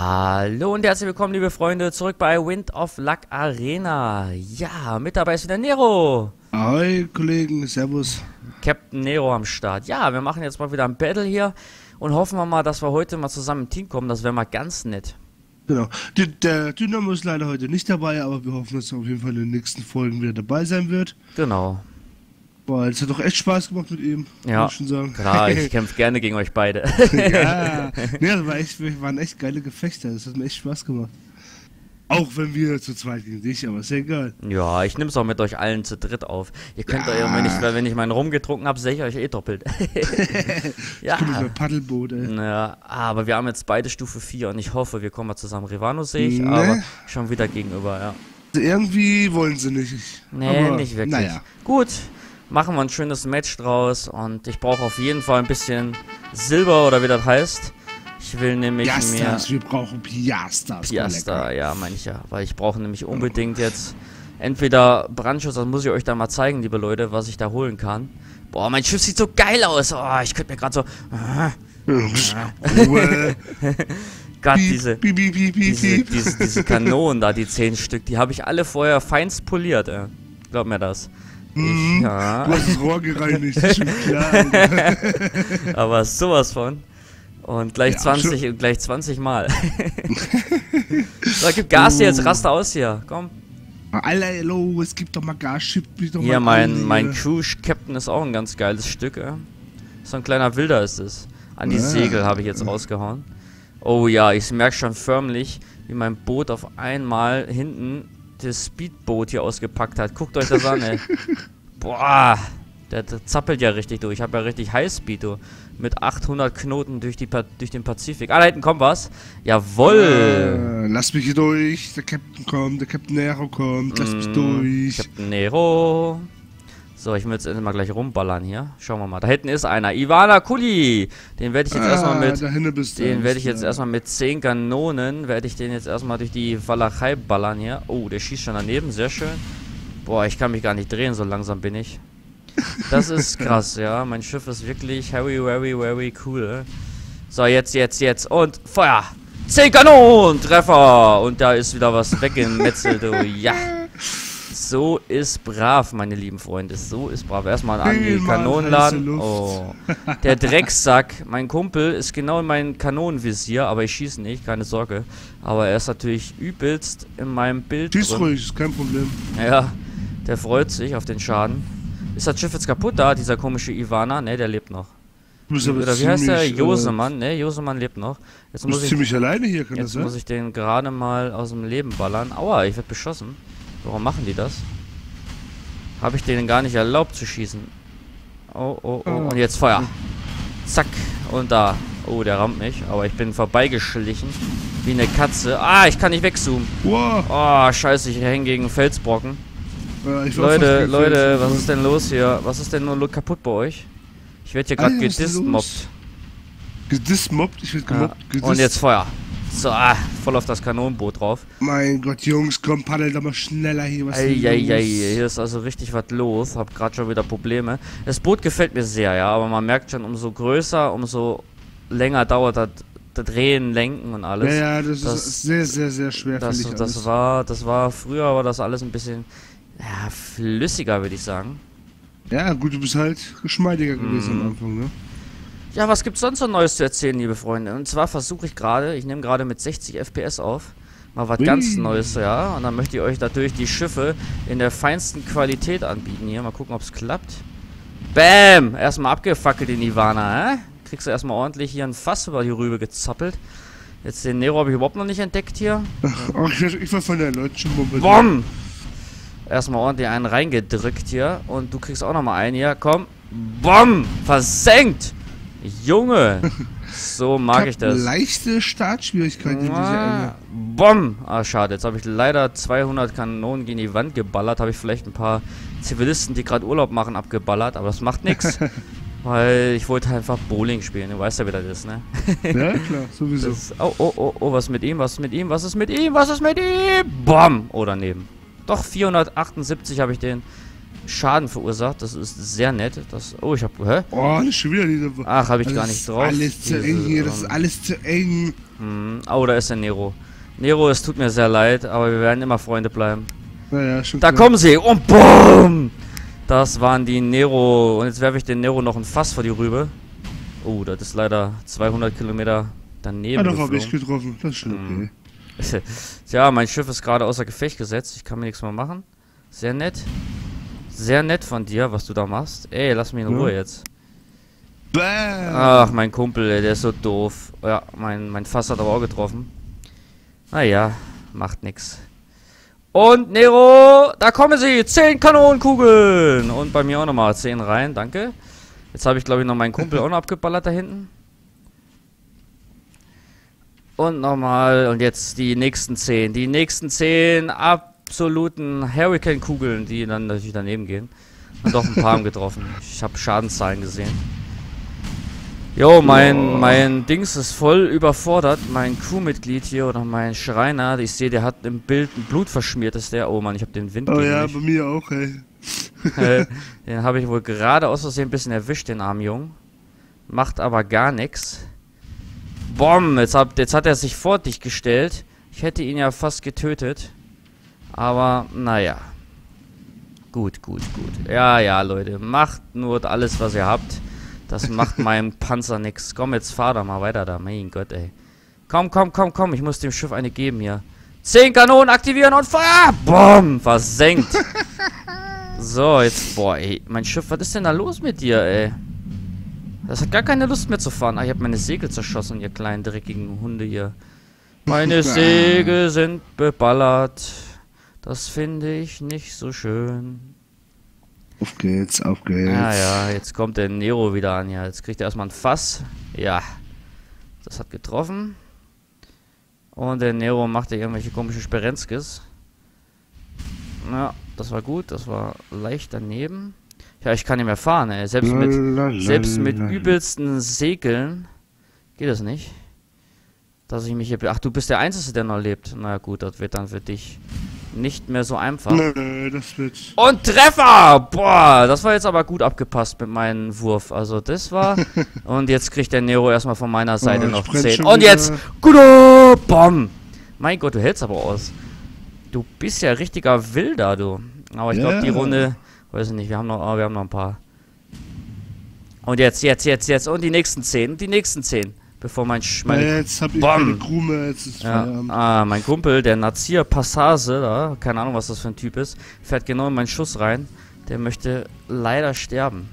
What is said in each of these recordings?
Hallo und herzlich willkommen, liebe Freunde, zurück bei Wind of Luck Arena. Ja, mit dabei ist wieder Nero. Hi, Kollegen, Servus. Captain Nero am Start. Ja, wir machen jetzt mal wieder ein Battle hier und hoffen wir mal, dass wir heute mal zusammen im Team kommen. Das wäre mal ganz nett. Genau. Der, der Dynamo ist leider heute nicht dabei, aber wir hoffen, dass er auf jeden Fall in den nächsten Folgen wieder dabei sein wird. Genau. Weil es hat doch echt Spaß gemacht mit ihm, Ja, muss ich schon sagen. klar, ich kämpfe gerne gegen euch beide. ja, nee, das war echt, wir waren echt geile Gefechte. Das hat mir echt Spaß gemacht. Auch wenn wir zu zweit gegen dich, aber ist ja egal. ja, ich nehme es auch mit euch allen zu dritt auf. Ihr könnt Ja. euch, wenn ich, wenn ich meinen Rum getrunken habe, sehe ich euch eh doppelt. Ich komme mit ja. Paddelboot, ey. Ja, aber wir haben jetzt beide Stufe 4 und ich hoffe, wir kommen mal zusammen. Rivano sehe ich, Ne. aber schon wieder gegenüber, ja. Also irgendwie wollen sie nicht. Nee, aber, nicht wirklich. Naja. Gut, machen wir ein schönes Match draus und ich brauche auf jeden Fall ein bisschen Silber oder wie das heißt. Ich will nämlich Piastas, mir wir brauchen Piastas. Piasta, ja, meine ich ja, weil ich brauche nämlich unbedingt jetzt entweder Brandschuss, das muss ich euch dann mal zeigen, liebe Leute, was ich da holen kann. Boah, mein Schiff sieht so geil aus. Oh, ich könnte mir gerade so. Gott, diese diese, diese, diese Kanonen da, die zehn Stück, die habe ich alle vorher feinst poliert, ey. Glaub mir das. Mhm. ja. Du hast das Rohr gereinigt, ist schon klar. Aber sowas von. Und gleich Ja, 20 und gleich 20 Mal. so, gib Gas Oh. jetzt, raste aus hier. Komm. Alter, los, gib doch mal Gas, schieb mich doch Hier, mal mein, mein hier. Cruise Captain ist auch ein ganz geiles Stück, ey. So ein kleiner Wilder ist es. An die Ah. Segel habe ich jetzt rausgehauen. Oh ja, ich merke schon förmlich, wie mein Boot auf einmal hinten das Speedboot hier ausgepackt hat. Guckt euch das an, ey. Boah, der, der zappelt ja richtig durch. Ich habe ja richtig Highspeed, du. Mit 800 Knoten durch, die, durch den Pazifik. Ah, da hinten kommt was. Jawoll. Äh, lass mich hier durch, der Captain kommt, der Captain Nero kommt, lass mich Mm, durch. Captain Nero. So, ich will jetzt endlich mal gleich rumballern hier. Schauen wir mal. Da hinten ist einer. Ivana Kuli. Den werde ich jetzt erstmal mit. Ah, bist du. Den werde ich jetzt Ja. erstmal mit 10 Kanonen, werde ich den jetzt erstmal durch die Walachei ballern hier. Oh, der schießt schon daneben, sehr schön. Boah, ich kann mich gar nicht drehen, so langsam bin ich. Das ist krass, ja. Mein Schiff ist wirklich very, very, very cool. So, jetzt, jetzt, jetzt. Und Feuer! 10 Kanonen! Treffer! Und da ist wieder was weggemetzelt, du. Ja. So ist brav, meine lieben Freunde. So ist brav. Erstmal an die Immer Kanonen heiße laden. Luft. Oh. Der Drecksack, mein Kumpel, ist genau in meinem Kanonenvisier, aber ich schieße nicht, keine Sorge. Aber er ist natürlich übelst in meinem Bild. Schieß drin. ruhig, ist kein Problem. Ja, der freut sich auf den Schaden. Ist das Schiff jetzt kaputt da, dieser komische Ivana? Ne, der lebt noch. Oder wie heißt der? äh, Josemann? Ne, Josemann lebt noch. Jetzt muss ich, ziemlich alleine hier, kann das jetzt sein? muss ich den gerade mal aus dem Leben ballern. Aua, ich werde beschossen. Warum machen die das? Habe ich denen gar nicht erlaubt zu schießen. Oh, oh, oh. Und jetzt Feuer. Zack. Und da. Oh, der rammt mich. Aber ich bin vorbeigeschlichen. Wie eine Katze. Ah, ich kann nicht wegzoomen. Oh, scheiße, ich hänge gegen Felsbrocken. Leute, Leute, was ist denn los hier? Was ist denn nur kaputt bei euch? Ich werde hier gerade gedismobbt. Gedismobbt? Ich werde gemobbt. Und jetzt Feuer. So, ah, voll auf das Kanonenboot drauf. Mein Gott, Jungs, komm, paddel doch mal schneller hier. Was ist denn Eieiei, los? hier ist also richtig was los. Hab gerade schon wieder Probleme. Das Boot gefällt mir sehr, ja, aber man merkt schon, umso größer, umso länger dauert das, Drehen, Lenken und alles. Ja, ja, das, Das- ist sehr, sehr, sehr schwer, das, das alles. war, das war früher, war das alles ein bisschen ja, flüssiger, würde ich sagen. Ja, gut, du bist halt geschmeidiger gewesen Mhm. am Anfang, ne? Ja, was gibt's sonst so Neues zu erzählen, liebe Freunde? Und zwar versuche ich gerade, ich nehme gerade mit 60 FPS auf, mal was ganz Neues, ja. Und dann möchte ich euch natürlich die Schiffe in der feinsten Qualität anbieten hier. Mal gucken, ob's klappt. Bam! Erstmal abgefackelt in Ivana, hä? Kriegst du erstmal ordentlich hier ein Fass über die Rübe gezappelt. Jetzt den Nero habe ich überhaupt noch nicht entdeckt hier. Ach, ich, ich war von der schon bombardiert. Bom! Erstmal ordentlich einen reingedrückt hier. Und du kriegst auch nochmal einen hier. Komm. Bom! Versenkt! Junge! So mag ich hab das. leichte Startschwierigkeiten dieser Ah, Ende. Bom! Ah, schade. Jetzt habe ich leider 200 Kanonen gegen die Wand geballert. Habe ich vielleicht ein paar Zivilisten, die gerade Urlaub machen, abgeballert. Aber das macht nichts. Weil ich wollte einfach Bowling spielen. Du weißt ja, wie das ist, ne? Ja, klar, sowieso. Das, oh, oh, oh, oh, was ist mit ihm? Was ist mit ihm? Was ist mit ihm? Was ist mit ihm? Bom! Oh, daneben. Doch, 478 habe ich den Schaden verursacht. Das ist sehr nett. Das, oh, ich hab. Hä? Oh, das ist schon wieder diese. Ach, habe ich gar ist nicht drauf. Alles zu eng hier, das ist ähm, alles zu eng. hm, Oh, da ist der Nero. Nero, es tut mir sehr leid, aber wir werden immer Freunde bleiben. Naja, schon Da klar. kommen sie und BOOM! Das waren die Nero. Und jetzt werfe ich den Nero noch ein Fass vor die Rübe. Oh, das ist leider 200 Kilometer daneben Ah, doch, hab ich getroffen. Das ist schon Mhm. okay. Tja, mein Schiff ist gerade außer Gefecht gesetzt. Ich kann mir nichts mehr machen. Sehr nett. Sehr nett von dir, was du da machst. Ey, lass mich in Ja. Ruhe jetzt. Bäh. Ach, mein Kumpel, ey, der ist so doof. Ja, mein, mein Fass hat aber auch getroffen. Naja, macht nix. Und Nero, da kommen sie. Zehn Kanonenkugeln. Und bei mir auch nochmal zehn rein, danke. Jetzt habe ich, glaube ich, noch meinen Kumpel auch noch abgeballert da hinten. Und nochmal. Und jetzt die nächsten zehn. Die nächsten zehn absoluten Hurricane-Kugeln, die dann natürlich daneben gehen. Und doch ein paar haben getroffen. Ich habe Schadenszahlen gesehen. Jo, mein, mein Dings ist voll überfordert. Mein Crewmitglied hier oder mein Schreiner, ich sehe, der hat im Bild ein Blut verschmiert, ist der. Oh Mann, ich habe den Wind Oh ja, mich. bei mir auch, ey. Äh, den habe ich wohl gerade aus Versehen ein bisschen erwischt, den armen Jungen. Macht aber gar nichts. Bom, jetzt, hab, jetzt hat er sich vor dich gestellt. Ich hätte ihn ja fast getötet. Aber, naja. Gut, gut, gut. Ja, ja, Leute. Macht nur alles, was ihr habt. Das macht meinem Panzer nix. Komm, jetzt fahr da mal weiter da. Mein Gott, ey. Komm, komm, komm, komm. Ich muss dem Schiff eine geben hier. Zehn Kanonen aktivieren und Feuer! Bom! Versenkt. So, jetzt, boah, ey, mein Schiff, was ist denn da los mit dir, ey? Das hat gar keine Lust mehr zu fahren. Ah, ich habe meine Segel zerschossen, ihr kleinen dreckigen Hunde hier. Meine Segel sind beballert. Das finde ich nicht so schön. Auf geht's, auf geht's. Ja, ja, jetzt kommt der Nero wieder an. Ja, jetzt kriegt er erstmal ein Fass. Ja, das hat getroffen. Und der Nero macht ja irgendwelche komischen Sperenskis. Ja, das war gut. Das war leicht daneben. Ja, ich kann nicht mehr fahren, ey. Selbst mit, selbst mit übelsten Segeln geht das nicht. Dass ich mich hier... Ach, du bist der Einzige, der noch lebt. Na gut, das wird dann für dich nicht mehr so einfach. Nö, das wird. Und Treffer! Boah, das war jetzt aber gut abgepasst mit meinem Wurf. Also das war... Und jetzt kriegt der Nero erstmal von meiner Seite ich noch brenn 10. schon Und jetzt... Gudo! Bom! Mein Gott, du hältst aber aus. Du bist ja richtiger Wilder, du. Aber ich glaube, die. Runde... Weiß ich nicht, wir haben noch, oh, wir haben noch ein paar. Und jetzt, jetzt, jetzt, jetzt. Und die nächsten 10. Und die nächsten 10. Bevor mein... Sch meine jetzt hab ich Bom. keine Crew mehr, jetzt ist ja, Feierabend. ah, mein Kumpel, der Nazir Passage, da, keine Ahnung, was das für ein Typ ist, fährt genau in meinen Schuss rein. Der möchte leider sterben.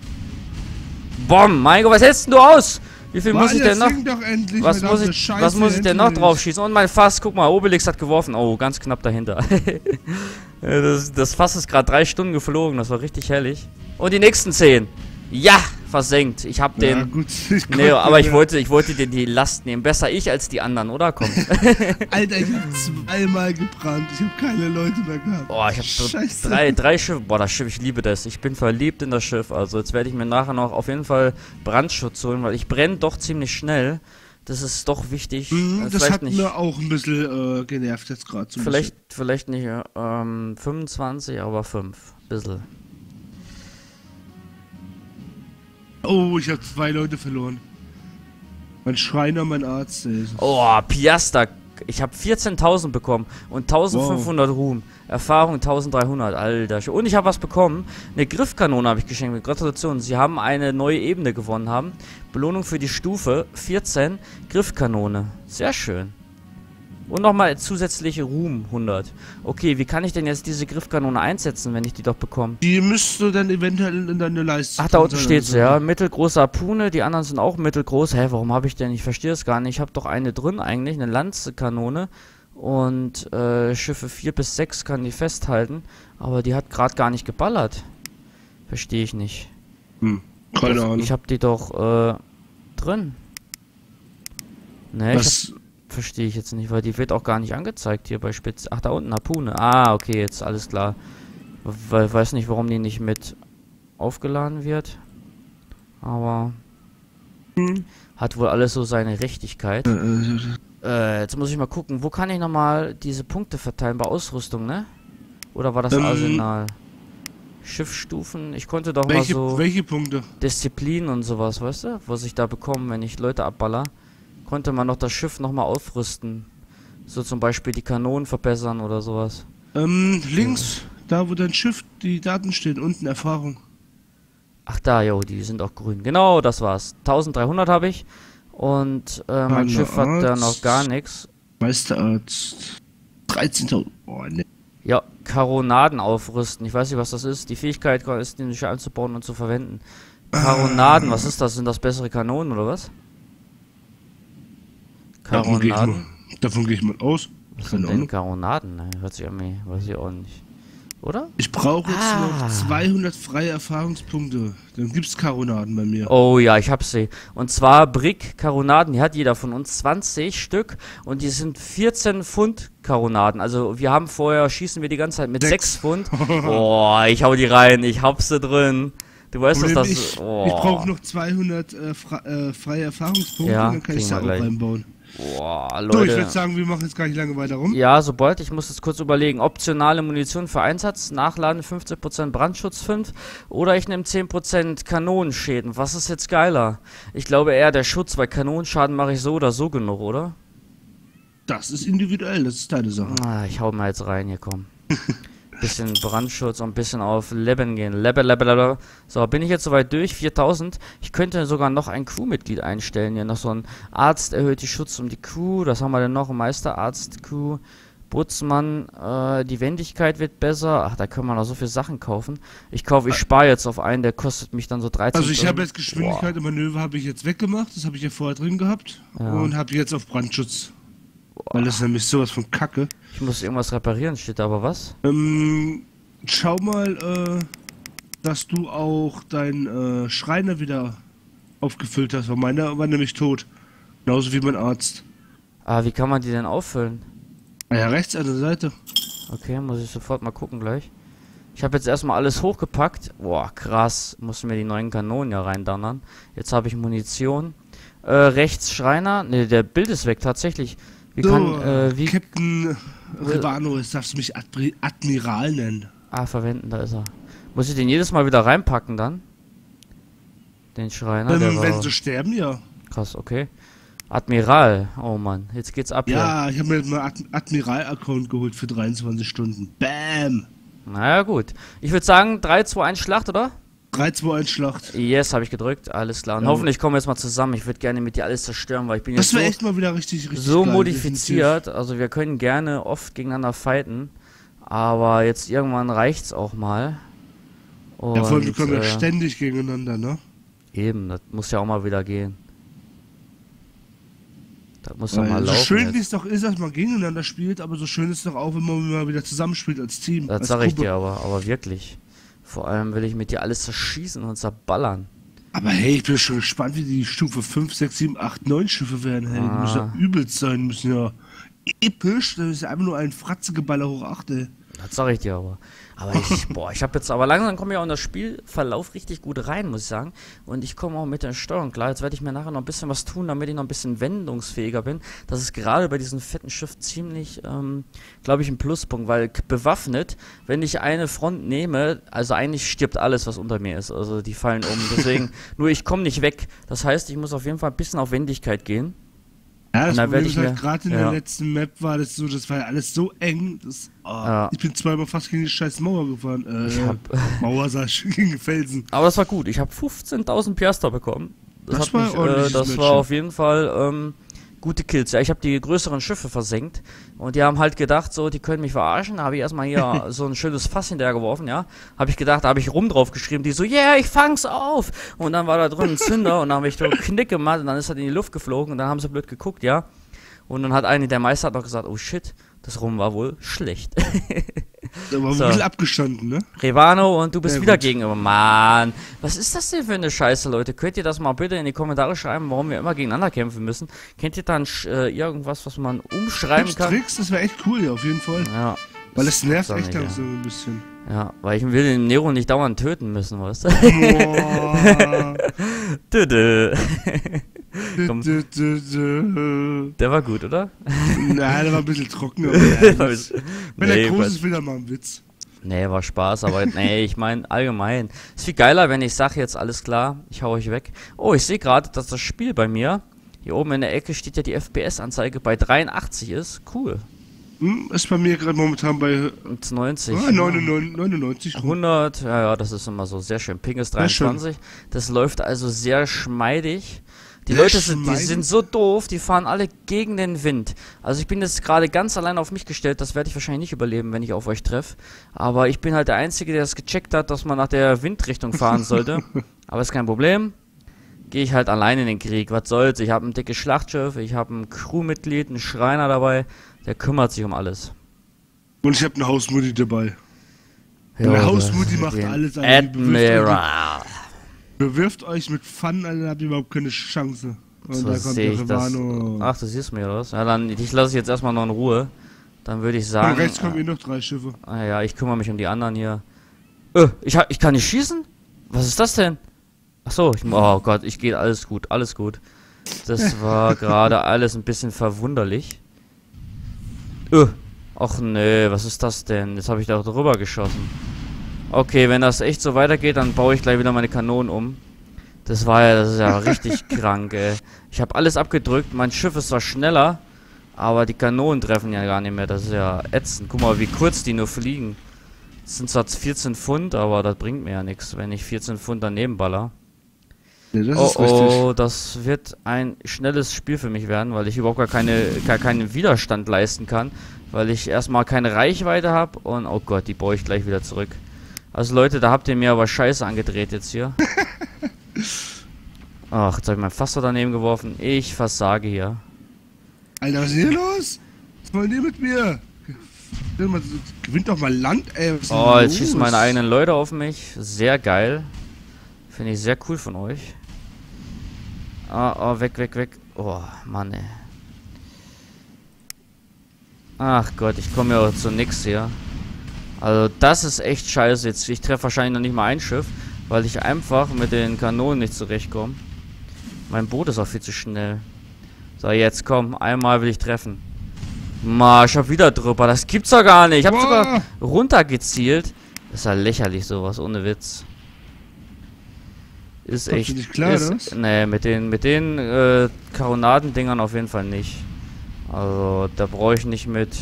Bom, mein Gott, was hältst denn du aus? Wie viel muss Mann, ich denn noch? Was muss ich, was muss ich denn noch drauf schießen? Und mein Fass, guck mal, Obelix hat geworfen. Oh, ganz knapp dahinter. Ja, das, das Fass ist gerade drei Stunden geflogen, das war richtig herrlich. Und die nächsten zehn. Ja, versenkt. Ich hab den. Ja, gut, ich Nee, aber ich wollte, ich wollte dir die Last nehmen. Besser ich als die anderen, oder? Komm. Alter, ich hab zweimal gebrannt. Ich hab keine Leute mehr gehabt. Boah, ich habe drei, drei Schiffe. Boah, das Schiff, ich liebe das. Ich bin verliebt in das Schiff. Also jetzt werde ich mir nachher noch auf jeden Fall Brandschutz holen, weil ich brenne doch ziemlich schnell. Das ist doch wichtig. Mhm, Äh, das hat nicht, mir auch ein bisschen äh, genervt jetzt gerade. So vielleicht, vielleicht nicht ähm, 25, aber 5. Bissel. bisschen. Oh, ich habe zwei Leute verloren. Mein Schreiner, mein Arzt. Ey. Oh, Piasta. Ich habe 14.000 bekommen und 1500 Ruhm. Erfahrung 1300, alter. Und ich habe was bekommen. Eine Griffkanone habe ich geschenkt. Gratulation. Sie haben eine neue Ebene gewonnen haben. Belohnung für die Stufe 14. Griffkanone. Sehr schön. Und nochmal zusätzliche Ruhm 100. Okay, wie kann ich denn jetzt diese Griffkanone einsetzen, wenn ich die doch bekomme? Die müsste dann eventuell in deine Leiste. Ach, da unten steht sie, so. ja. Mittelgroße Harpune, die anderen sind auch mittelgroß. Hä, warum habe ich denn? Ich verstehe es gar nicht. Ich habe doch eine drin eigentlich, eine Lanzekanone. Und äh, Schiffe 4 bis 6 kann die festhalten. Aber die hat gerade gar nicht geballert. Verstehe ich nicht. Hm, keine Ahnung. Ich habe die doch äh, drin. Ne, ich hab, Was, verstehe ich jetzt nicht, weil die wird auch gar nicht angezeigt hier bei Spitze. Ach, da unten Harpune. Ah, okay, jetzt alles klar. Weil weiß nicht, warum die nicht mit aufgeladen wird. Aber Hm. hat wohl alles so seine Richtigkeit. äh, äh, Äh, jetzt muss ich mal gucken, wo kann ich nochmal diese Punkte verteilen? Bei Ausrüstung, ne? Oder war das Ähm, Arsenal? Schiffsstufen. Ich konnte doch Welche, mal so welche Punkte? Disziplin und sowas, weißt du? Was ich da bekomme, wenn ich Leute abballer. Konnte man noch das Schiff nochmal aufrüsten. So zum Beispiel die Kanonen verbessern oder sowas. Ähm, links, da wo dein Schiff, die Daten stehen, unten Erfahrung. Ach da, jo, die sind auch grün. Genau, das war's. 1300 habe ich. Und äh, mein Schiff hat da noch gar nichts. Meisterarzt. 13.000. Oh, ne. Ja, Karonaden aufrüsten. Ich weiß nicht, was das ist. Die Fähigkeit ist, den anzubauen und zu verwenden. Karonaden, was ist das? Sind das bessere Kanonen oder was? Davon gehe ich, Karonaden? mal- davon gehe ich mal aus. Was sind denn. Karonaden? Ne, hört sich an mir, weiß ich auch nicht. Oder? Ich brauche jetzt Ah. noch 200 freie Erfahrungspunkte. Dann gibt's Karonaden bei mir. Oh ja, ich hab sie. Und zwar Brick Karonaden, die hat jeder von uns 20 Stück und die sind 14 Pfund Karonaden. Also wir haben vorher, schießen wir die ganze Zeit mit Sechs. 6 Pfund. Oh, ich hau die rein, ich hab sie drin. Du weißt, dass Problem, das... ich oh. ich brauche noch 200 äh, äh, freie Erfahrungspunkte, Ja, dann kann ich sie auch gleich. reinbauen. Boah, So, ich Leute. würde sagen, wir machen jetzt gar nicht lange weiter rum. Ja, sobald, ich muss es kurz überlegen. Optionale Munition für Einsatz, Nachladen 15% Brandschutz 5 oder ich nehme 10% Kanonenschäden. Was ist jetzt geiler? Ich glaube eher der Schutz, weil Kanonenschaden mache ich so oder so genug, oder? Das ist individuell, das ist deine Sache. Ah, ich hau mal jetzt rein, hier komm. bisschen Brandschutz und ein bisschen auf Leben gehen. Lebe, lebe, lebe. So, bin ich jetzt soweit durch? 4000. Ich könnte sogar noch ein Crewmitglied einstellen. Hier noch so ein Arzt erhöht die Schutz um die Crew. Das haben wir denn noch? Meisterarzt, Crew. Bootsmann, äh, die Wendigkeit wird besser. Ach, da können wir noch so viele Sachen kaufen. Ich kaufe, ich spare jetzt auf einen, der kostet mich dann so 13 Also ich habe jetzt Geschwindigkeit und Manöver habe ich jetzt weggemacht, das habe ich ja vorher drin gehabt Ja. und habe jetzt auf Brandschutz. Weil das ist nämlich sowas von Kacke. Ich muss irgendwas reparieren, steht da aber was? Ähm, schau mal, äh, dass du auch dein äh, Schreiner wieder aufgefüllt hast, weil meiner war nämlich tot. Genauso wie mein Arzt. Ah, wie kann man die denn auffüllen? Ja, rechts an der Seite. Okay, muss ich sofort mal gucken gleich. Ich habe jetzt erstmal alles hochgepackt. Boah, krass. Mussten mir die neuen Kanonen ja reindonnern. Jetzt habe ich Munition. Äh, rechts Schreiner. Ne, der Bild ist weg, tatsächlich. Wie So, kann, äh, wie... Captain Rivano, jetzt darfst du mich Admi Admiral nennen. Ah, verwenden, da ist er. Muss ich den jedes Mal wieder reinpacken dann? Den Schreiner, der ähm, wenn war... sie sterben, ja. Krass, okay. Admiral. Oh Mann, jetzt geht's ab hier. Ja, ich habe mir jetzt mal Ad Admiral-Account geholt für 23 Stunden. Bam! Naja, gut. Ich würde sagen, 3, 2, 1 Schlacht, oder? 3, 2, 1 Schlacht. Yes, habe ich gedrückt. Alles klar. Und Ja. hoffentlich kommen wir jetzt mal zusammen. Ich würde gerne mit dir alles zerstören, weil ich bin jetzt Das so... wäre echt mal wieder richtig, richtig so geil, modifiziert. Also wir können gerne oft gegeneinander fighten. Aber jetzt irgendwann reicht's auch mal. Und, definitiv. Ja, vor allem, wir kommen ja äh, ständig gegeneinander, ne? eben, das muss ja auch mal wieder gehen. Das muss doch mal so laufen. schön wie es doch ist, dass man gegeneinander spielt, aber so schön ist es doch auch, wenn man mal wieder zusammenspielt als Team. Das als sag ich Gruppe. dir aber, aber wirklich. Vor allem will ich mit dir alles zerschießen und zerballern. Aber hey, ich bin schon gespannt, wie die Stufe 5, 6, 7, 8, 9 Schiffe werden. Hey, die Ah. müssen ja übelst sein, müssen ja episch. Das ist ja einfach nur ein Fratzegeballer hoch 8, ey. Das sag ich dir aber. Aber ich, boah, ich habe jetzt, aber langsam komme ich auch in das Spielverlauf richtig gut rein, muss ich sagen. Und ich komme auch mit der Steuerung klar. Jetzt werde ich mir nachher noch ein bisschen was tun, damit ich noch ein bisschen wendungsfähiger bin. Das ist gerade bei diesem fetten Schiff ziemlich, ähm, glaube ich, ein Pluspunkt, weil bewaffnet, wenn ich eine Front nehme, also eigentlich stirbt alles, was unter mir ist. Also die fallen um. Deswegen, nur ich komme nicht weg. Das heißt, ich muss auf jeden Fall ein bisschen auf Wendigkeit gehen. Ja, das Problem ist halt gerade in ja. der letzten Map war das so, das war ja alles so eng. Das, oh, Ja. Ich bin zweimal fast gegen die scheiß Mauer gefahren. Äh, Ich hab, Mauer sag ich, gegen Felsen. Aber das war gut. Ich habe 15.000 Piaster bekommen. Das, Das war mich, äh, das war auf jeden Fall ähm, gute Kills. Ja, ich habe die größeren Schiffe versenkt und die haben halt gedacht, so, die können mich verarschen. Da habe ich erstmal hier so ein schönes Fass hinterher geworfen, ja. Habe ich gedacht, da habe ich rum drauf geschrieben, die so, yeah, ich fang's auf. Und dann war da drin ein Zünder und dann habe ich so einen Knick gemacht und dann ist er in die Luft geflogen und dann haben sie blöd geguckt, ja. Und dann hat einer, der Meister hat noch gesagt, oh shit, das Rum war wohl schlecht. Da war So. ein bisschen abgestanden, ne? Revano und du bist Sehr wieder gut. gegenüber. Mann, was ist das denn für eine Scheiße, Leute? Könnt ihr das mal bitte in die Kommentare schreiben, warum wir immer gegeneinander kämpfen müssen? Kennt ihr dann äh, irgendwas, was man umschreiben Tipps, kann? Tricks, das wäre echt cool, ja, auf jeden Fall. Ja. Weil es nervt echt nicht, ja. langsam ein bisschen. Ja, weil ich will den Nero nicht dauernd töten müssen, weißt du? Boah. Dö, Der war gut, oder? Nein, der war ein bisschen trocken. Aber wenn Nee, er groß ist, will er mal einen Witz. Nee, war Spaß, aber nee, ich meine allgemein. Ist viel geiler, wenn ich sage jetzt alles klar, ich hau euch weg. Oh, ich sehe gerade, dass das Spiel bei mir, hier oben in der Ecke steht ja die FPS-Anzeige bei 83 ist. Cool. Hm, ist bei mir gerade momentan bei Und 90. ah, 99, 99 rum. 100, ja, ja, das ist immer so sehr schön. Ping ist Sehr schön. 23. Das läuft also sehr schmeidig. Die Leute sind, die sind so doof, die fahren alle gegen den Wind. Also ich bin jetzt gerade ganz allein auf mich gestellt, das werde ich wahrscheinlich nicht überleben, wenn ich auf euch treffe. Aber ich bin halt der Einzige, der es gecheckt hat, dass man nach der Windrichtung fahren sollte. Aber ist kein Problem. Gehe ich halt allein in den Krieg. Was soll's? Ich habe ein dickes Schlachtschiff, ich habe ein Crewmitglied, einen Schreiner dabei, der kümmert sich um alles. Und ich habe eine Hausmutti dabei. Ja, Eine Hausmutti macht alles, bewirft Admiral. Bewirft euch mit Pfannen, Alter, dann habt ihr überhaupt keine Chance. Und So da kommt der. Verwarnung. Ach, du siehst mir das. Ja, dann, ich lasse ich jetzt erstmal noch in Ruhe. Dann würde ich sagen. rechts kommen eh noch drei Schiffe. ah, ja, ich kümmere mich um die anderen hier. Äh, ich, ich kann nicht schießen? Was ist das denn? Ach so, ich, oh Gott, ich gehe alles gut, alles gut. Das war gerade alles ein bisschen verwunderlich. Äh, ach nee, was ist das denn? Jetzt habe ich da drüber geschossen. Okay, wenn das echt so weitergeht, dann baue ich gleich wieder meine Kanonen um. Das war ja, das ist ja richtig krank, ey. Ich habe alles abgedrückt, mein Schiff ist zwar schneller, aber die Kanonen treffen ja gar nicht mehr. Das ist ja ätzend. Guck mal, wie kurz die nur fliegen. Das sind zwar 14 Pfund, aber das bringt mir ja nichts, wenn ich 14 Pfund daneben baller. Nee, das Oh ist richtig. oh, das wird ein schnelles Spiel für mich werden, weil ich überhaupt gar, keine, gar keinen Widerstand leisten kann, weil ich erstmal keine Reichweite habe und oh Gott, die baue ich gleich wieder zurück. Also Leute, da habt ihr mir aber Scheiße angedreht jetzt hier. Ach, jetzt habe ich mein Fass da daneben geworfen. Ich versage hier. Alter, was ist hier los? Was wollen die mit mir? Gewinnt doch mal Land, ey. Oh, jetzt los? schießen meine eigenen Leute auf mich. Sehr geil. Finde ich sehr cool von euch. Ah, oh, weg, weg, weg. Oh, Mann, ey. Ach Gott, ich komme ja zu nix hier. Also, das ist echt scheiße. Jetzt, ich treffe wahrscheinlich noch nicht mal ein Schiff, weil ich einfach mit den Kanonen nicht zurechtkomme. Mein Boot ist auch viel zu schnell. So, jetzt komm, einmal will ich treffen. Ma, ich hab wieder drüber. Das gibt's doch gar nicht. Ich hab sogar runtergezielt. Das ist ja lächerlich sowas, ohne Witz. Ist Kommt echt. nicht klar, ist? Nee, mit den mit den äh, Karonadendingern auf jeden Fall nicht. Also, da brauche ich nicht mit.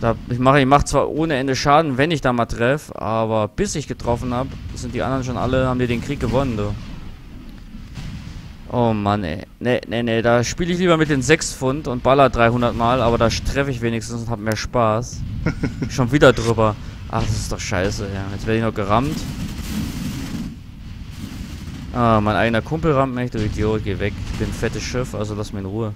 Da, ich mache ich mach zwar ohne Ende Schaden, wenn ich da mal treffe, aber bis ich getroffen habe, sind die anderen schon alle, haben die den Krieg gewonnen, du. Oh Mann, ey. Nee, nee, nee, da spiele ich lieber mit den 6 Pfund und baller 300 Mal, aber da treffe ich wenigstens und hab mehr Spaß. schon wieder drüber. Ach, das ist doch scheiße, ja. Jetzt werde ich noch gerammt. Ah, mein eigener Kumpel rammt mich, du Idiot, geh weg. Ich bin ein fettes Schiff, also lass mich in Ruhe.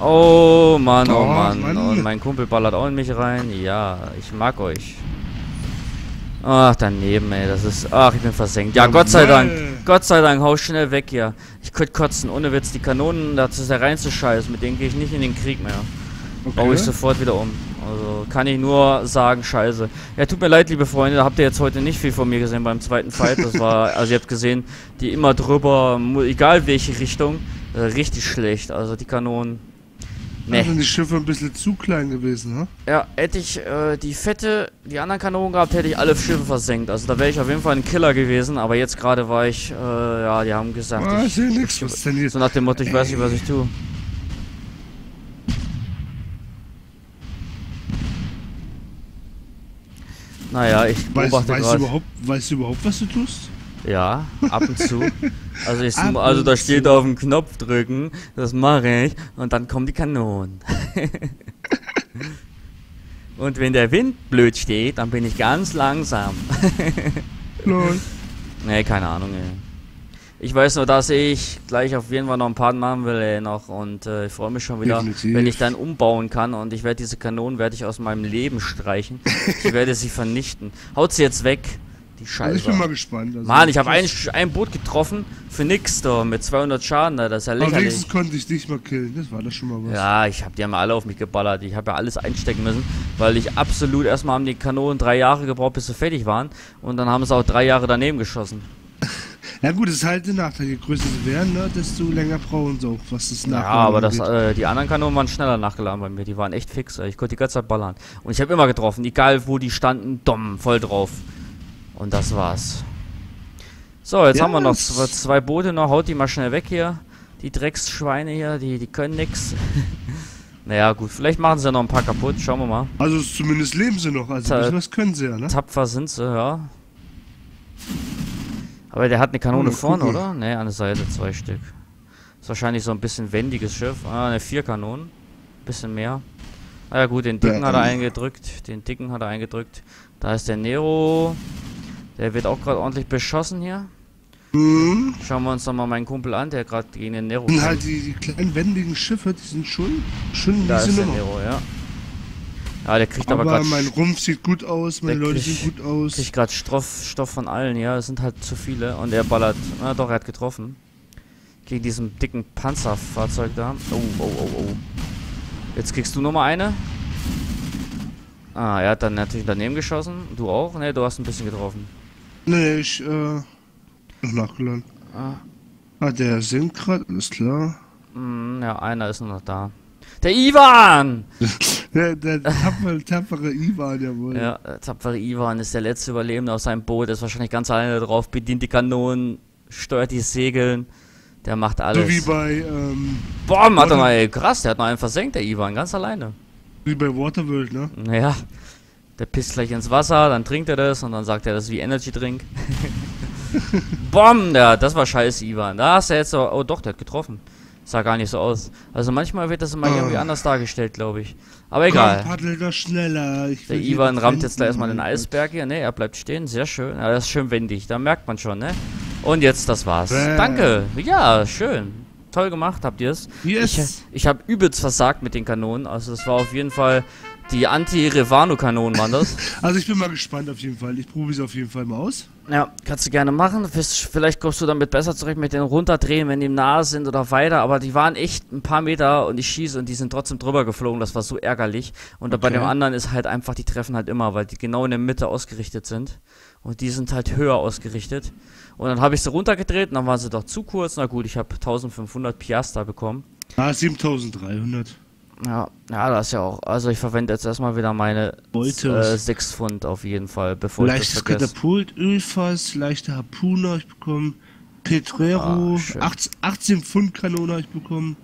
Oh Mann, oh Oh, Mann. Mann. Und mein Kumpel ballert auch in mich rein. Ja, ich mag euch. Ach, daneben, ey, das ist... Ach, ich bin versenkt. Ja, Gott sei Dank. Jawoll. Gott sei Dank, hau schnell weg hier. Ich könnte kotzen, ohne Witz. Die Kanonen, das ist der reinste Scheiß. Mit denen gehe ich nicht in den Krieg mehr. Baue ich sofort wieder um. Also kann ich nur sagen, scheiße. Ja, tut mir leid, liebe Freunde, habt ihr jetzt heute nicht viel von mir gesehen beim zweiten Fight. Das war, also ihr habt gesehen, die immer drüber, egal welche Richtung, äh, richtig schlecht. Also die Kanonen. Nee. sind die Schiffe ein bisschen zu klein gewesen, ne? Ja, hätte ich äh, die fette, die anderen Kanonen gehabt, hätte ich alle Schiffe versenkt. Also da wäre ich auf jeden Fall ein Killer gewesen, aber jetzt gerade war ich, äh, ja, die haben gesagt, Ah, ich, ich nix. Was denn hier? so nach dem Motto, ich weiß nicht, was ich tue. Naja, ich Weißt, beobachte weißt, du gerade. überhaupt, weißt du überhaupt, was du tust? Ja, ab und zu. Also, ich, also da steht auf den Knopf drücken, das mache ich, und dann kommen die Kanonen. und wenn der Wind blöd steht, dann bin ich ganz langsam. Lol. nee, keine Ahnung, ey. Ich weiß nur, dass ich gleich auf jeden Fall noch ein paar machen will, ey, noch. Und äh, ich freue mich schon wieder, Definitiv. wenn ich dann umbauen kann. Und ich werde diese Kanonen werde ich aus meinem Leben streichen. ich werde sie vernichten. Haut sie jetzt weg, die Also Scheiße. ich bin mal gespannt. Also Mann, ich habe ein, das- ein Boot getroffen für nix da mit 200 Schaden da, das ist ja Aber lächerlich. wenigstens konnte ich dich mal killen. Das war doch schon mal was. Ja, ich hab die haben ja alle auf mich geballert. Ich habe ja alles einstecken müssen, weil ich absolut erstmal haben die Kanonen drei Jahre gebraucht, bis sie fertig waren und dann haben sie auch drei Jahre daneben geschossen. Ja gut, das ist halt der Nachteil. Je größer sie werden, ne, desto länger brauchen sie auch, was das Ja, Nachladen aber das, äh, die anderen Kanonen waren schneller nachgeladen bei mir. Die waren echt fix. Ich konnte die ganze Zeit ballern. Und ich habe immer getroffen. Egal wo die standen, dumm, voll drauf. Und das war's. So, jetzt Ja, haben wir noch zwei, zwei Boote noch. Haut die mal schnell weg hier. Die Drecksschweine hier, die, die können nix. naja, gut. Vielleicht machen sie ja noch ein paar kaputt. Schauen wir mal. Also zumindest leben sie noch, also Ta- was können sie ja, ne? Tapfer sind sie, ja. Aber der hat eine Kanone Oh, vorne, oder? Ne, an der Seite zwei Stück. Ist wahrscheinlich so ein bisschen wendiges Schiff. Ah, eine vier Kanonen. Bisschen mehr. Na ja gut, den dicken Ja, hat er ähm. eingedrückt. Den dicken hat er eingedrückt. Da ist der Nero. Der wird auch gerade ordentlich beschossen hier. Mhm. Schauen wir uns doch mal meinen Kumpel an, der gerade gegen den Nero Und halt die, die kleinen wendigen Schiffe, die sind schon, schon Da ist der Nummer. Nero, ja. Ja, der kriegt aber, Aber, gerade mein Rumpf sieht gut aus, meine Leute kriegt- sehen gut aus. kriegt gerade Stoff, Stoff von allen, ja. Es sind halt zu viele. Und er ballert. Na doch, er hat getroffen. Gegen diesen dicken Panzerfahrzeug da. Oh, oh, oh, oh. Jetzt kriegst du nochmal eine. Ah, er hat dann natürlich daneben geschossen. Du auch? Ne, du hast ein bisschen getroffen. Nee, ich, äh, noch nachgeladen. Ah, Ah, der singt gerade, alles klar. mm, ja, einer ist nur noch da. Der Ivan! Der, der tapfere, tapfere Ivan, jawohl. Ja, der tapfere Ivan ist der letzte Überlebende aus seinem Boot. Ist wahrscheinlich ganz alleine drauf, bedient die Kanonen, steuert die Segeln. Der macht alles. So wie bei, ähm, Boah, Warte. noch, ey, krass, der hat noch einen versenkt, der Ivan, ganz alleine. wie bei Waterworld, ne? Naja, der pisst gleich ins Wasser, dann trinkt er das und dann sagt er, das ist wie Energy Drink. Bom, ja, das war scheiße, Ivan. Da hast du jetzt so, oh doch, der hat getroffen. Sah gar nicht so aus. Also manchmal wird das immer Ah. irgendwie anders dargestellt, glaube ich. Aber egal. Komm, paddel doch schneller. Der Ivan rammt jetzt da erstmal den Eisberg hier. Ne, er bleibt stehen. Sehr schön. Ja, das ist schön wendig. Da merkt man schon, ne? Und jetzt, das war's. Bäh. Danke. Ja, schön. Toll gemacht, habt ihr es. Yes. Ich, ich habe übelst versagt mit den Kanonen. Also, das war auf jeden Fall die Anti-Revano-Kanonen, waren das. Also ich bin mal gespannt auf jeden Fall. Ich probiere es auf jeden Fall mal aus. ja, kannst du gerne machen. Vielleicht kommst du damit besser zurecht mit den runterdrehen, wenn die nahe sind oder weiter. Aber die waren echt ein paar Meter und ich schieße und die sind trotzdem drüber geflogen. Das war so ärgerlich. Und bei Okay. dem anderen ist halt einfach, die treffen halt immer, weil die genau in der Mitte ausgerichtet sind. Und die sind halt höher ausgerichtet. Und dann habe ich sie runtergedreht und dann waren sie doch zu kurz. Na gut, ich habe 1500 Piaster bekommen. Ah, 7300. Ja, ja, das ist ja auch. Also ich verwende jetzt erstmal wieder meine äh, 6 Pfund auf jeden Fall, bevor ich Leichtes das vergesse. Katapult, Ölfass, leichte Harpune habe ich bekommen. Petrero, Ah, schön. 18, 18 Pfund Kanone habe ich bekommen.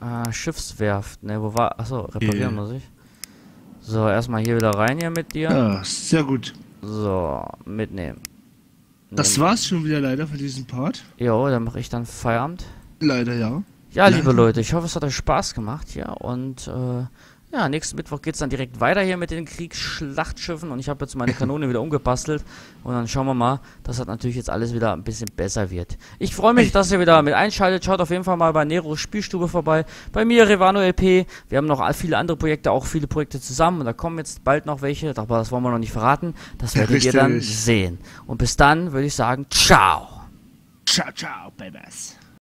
Ah, Schiffswerft, ne, wo war. Achso, reparieren Hier. muss ich. So, erstmal hier wieder rein hier mit dir. Ja, sehr gut. So, mitnehmen. Das war's schon wieder leider für diesen Part. Jo, dann mache ich dann Feierabend. Leider ja. Ja, Nein. liebe Leute, ich hoffe, es hat euch Spaß gemacht, ja. Und äh, ja, nächsten Mittwoch geht's dann direkt weiter hier mit den Kriegsschlachtschiffen. Und ich habe jetzt meine Kanone wieder umgebastelt. Und dann schauen wir mal, dass das natürlich jetzt alles wieder ein bisschen besser wird. Ich freue mich, dass ihr wieder mit einschaltet. Schaut auf jeden Fall mal bei Nero Spielstube vorbei. Bei mir, Revano LP. Wir haben noch viele andere Projekte, auch viele Projekte zusammen. Und da kommen jetzt bald noch welche. Aber das wollen wir noch nicht verraten. Das werdet ihr dann Richtig. sehen. Und bis dann würde ich sagen, ciao. Ciao, ciao, Babys.